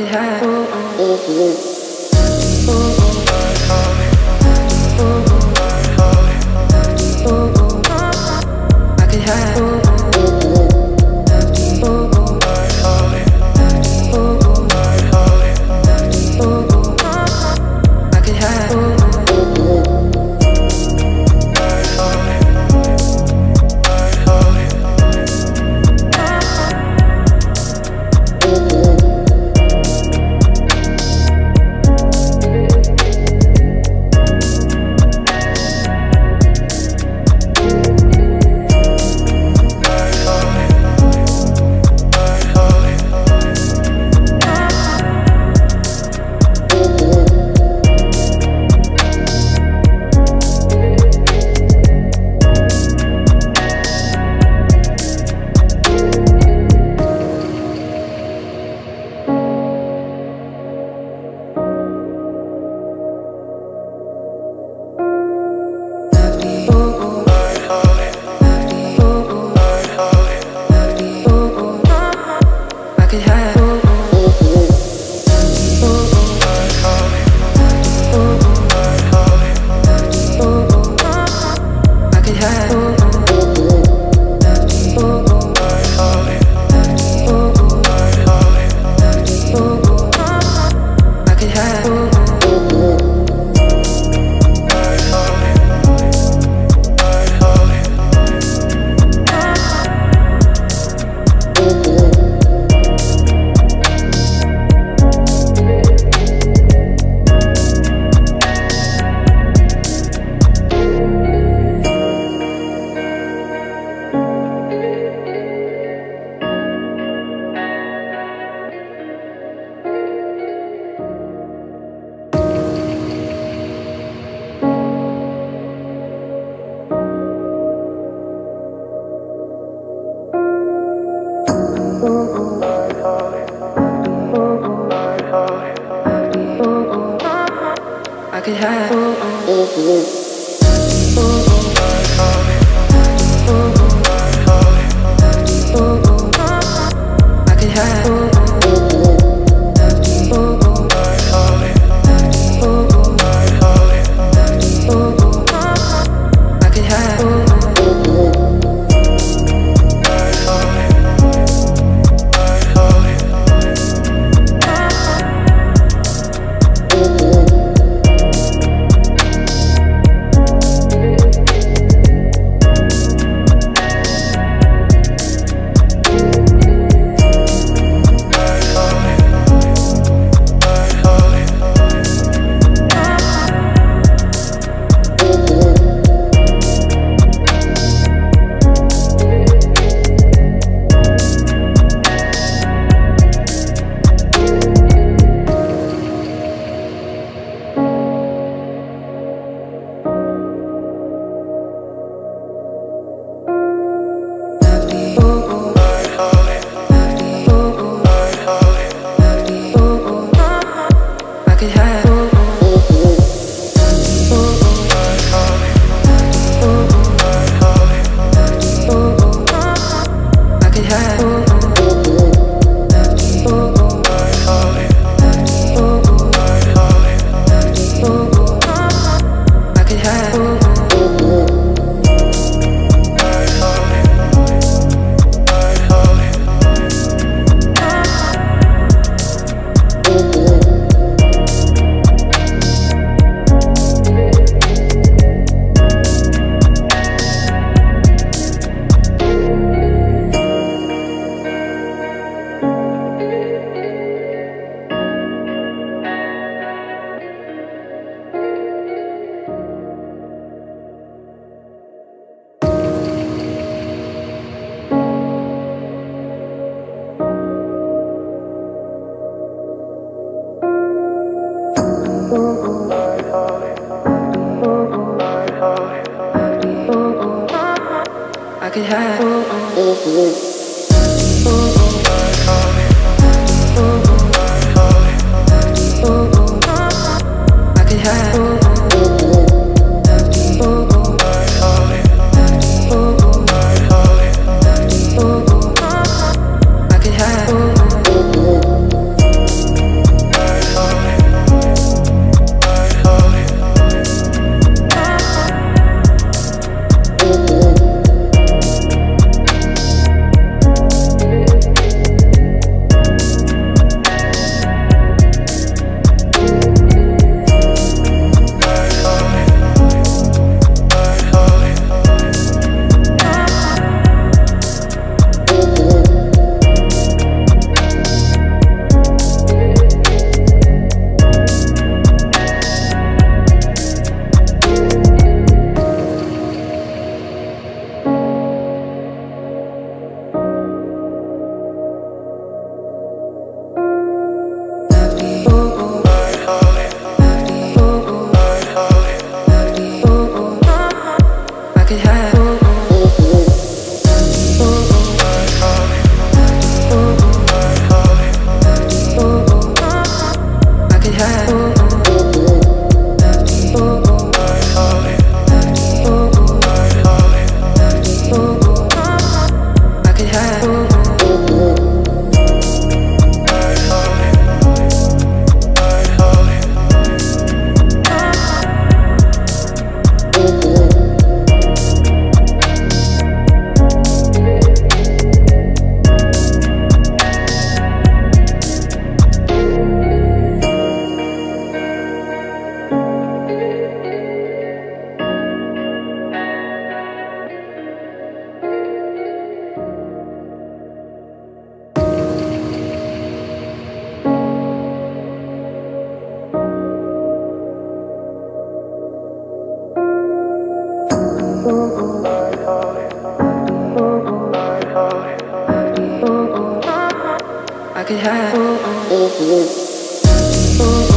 could hide. Oh, oh. Yeah. hurt I could have. could hide. Could have. Mm-hmm. Mm-hmm.